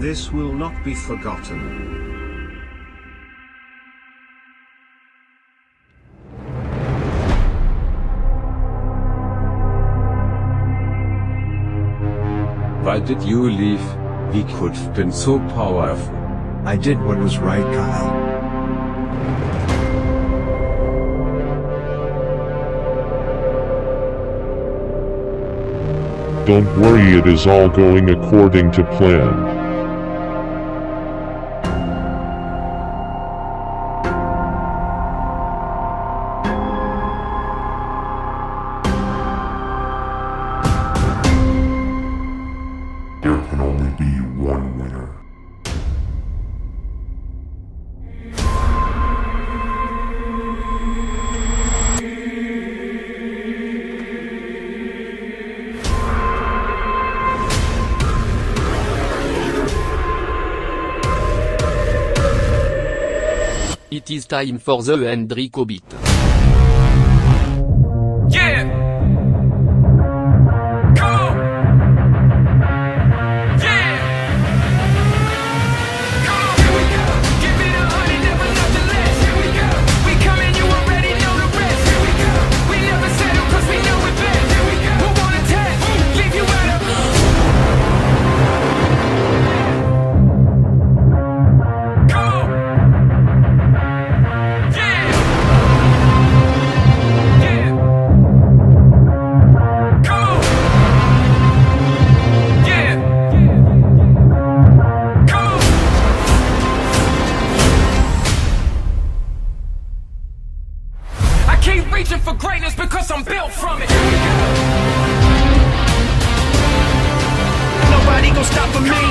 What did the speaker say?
This will not be forgotten. Why did you leave? We could have been so powerful. I did what was right, Kyle. Don't worry it is all going according to plan. It is time for the Enrico beat. Keep reaching for greatness because I'm built from it. Nobody gon' stop me.